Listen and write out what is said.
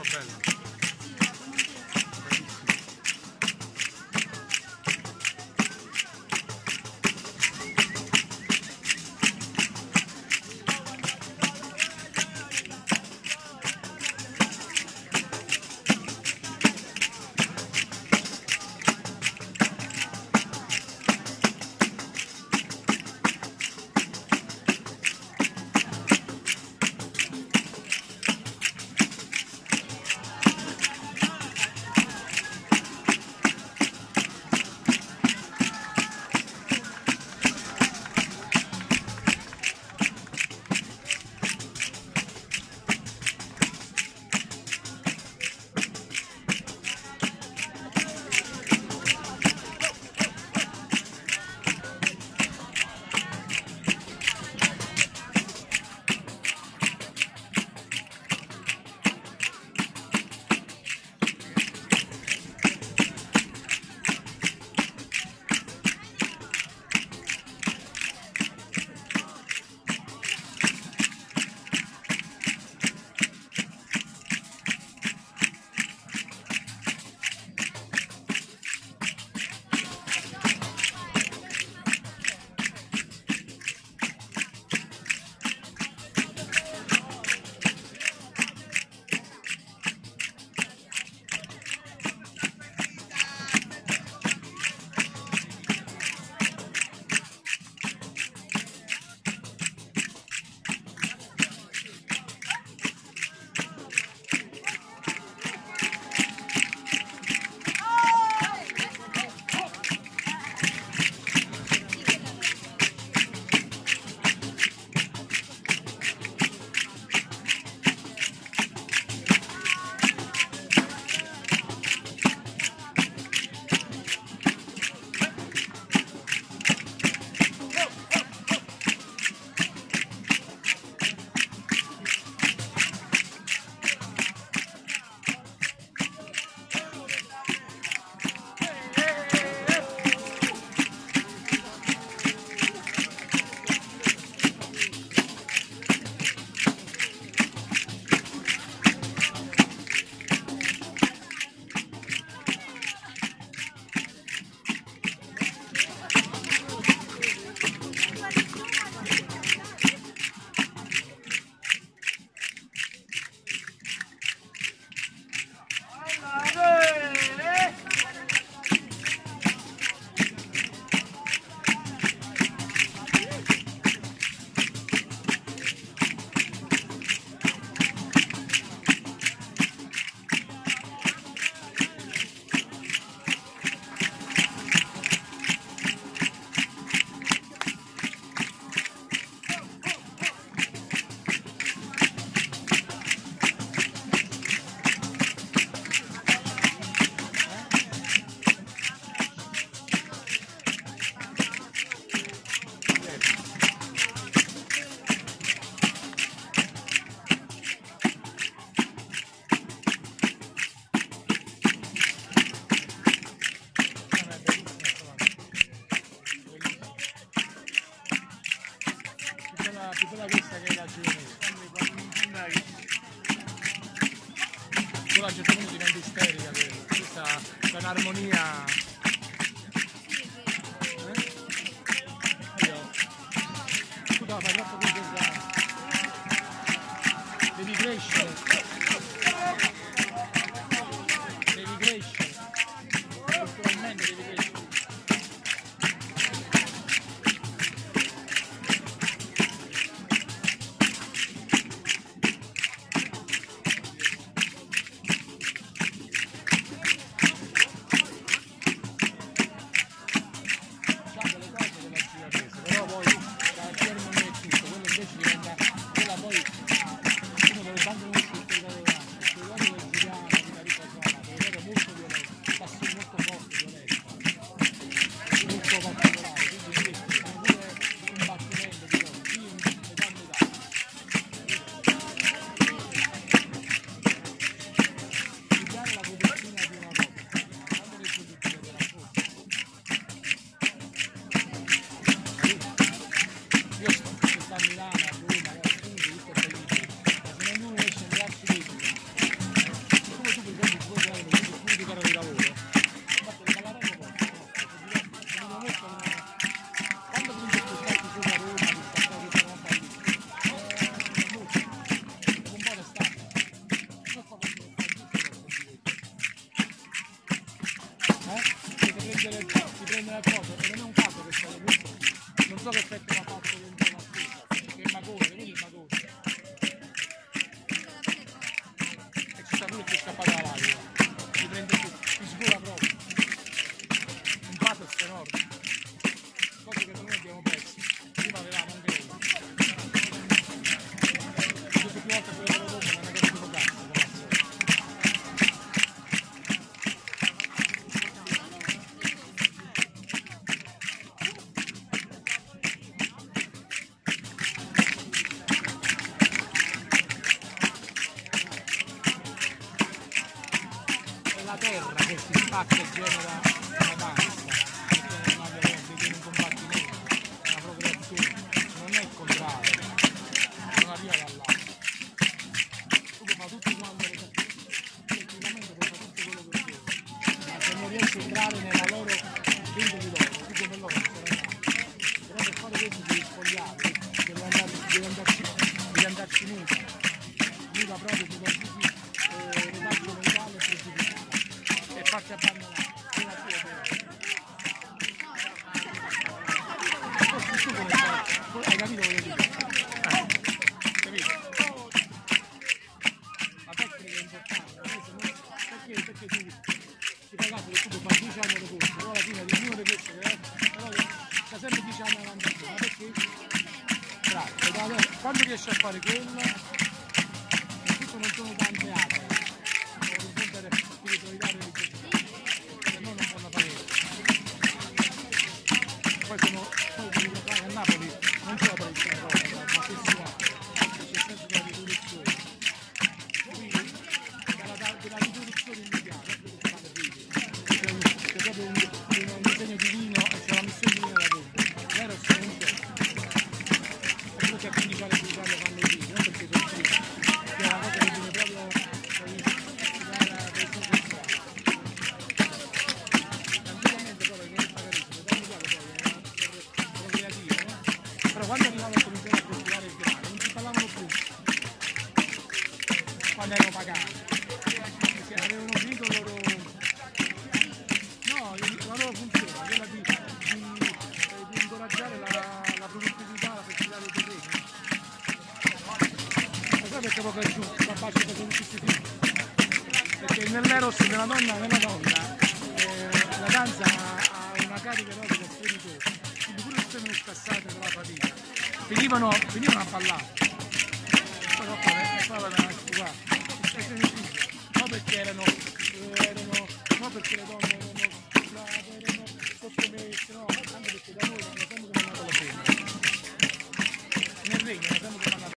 Tanto è proprio bello. Piccola, piccola questa che è la giovanile. Quella a un certo punto diventa isterica, quella. questa è un'armonia. Eh? La fai troppo complicata. Devi crescere. nella cosa, per è un caso che sia Non so che effetto fa. Spacca e genera una danza, perché non abbia voglia di un combattimento, una progressione, non è il contrario, non arriva da là. Tu puoi fare tutti quanti le cose, tecnicamente puoi fare tutto quello che vuoi, ma se non riesci a entrare nella loro vita di loro, tu come loro non sarai. Però per fare questo devi spogliare, devi, andarci, devi andarci nuda, nuda proprio di qualsiasi come fai? Hai capito che dico? Eh, capito? La tecnica è importante, perché, tu ti fai caso che tu puoi fare 10 anni di corso, però alla fine di uno di però c'è sempre 10 anni avanti ma perché? Quando riesci a fare quello, Thank you. Di incoraggiare la, la produttività, la fertilità dei terreni. Lo sai perché poi giù, la pace per tutti perché nell'eros della donna nella donna eh, la danza ha, una carica erotica spiritosa quindi pure le persone scassate dalla fatica. Finivano, finivano a ballare. E poi avevano a E se figlio. non perché erano, erano non perché le donne erano così come se no, tanto perché da noi non siamo che mandate la prima. Non regna, non siamo che mandate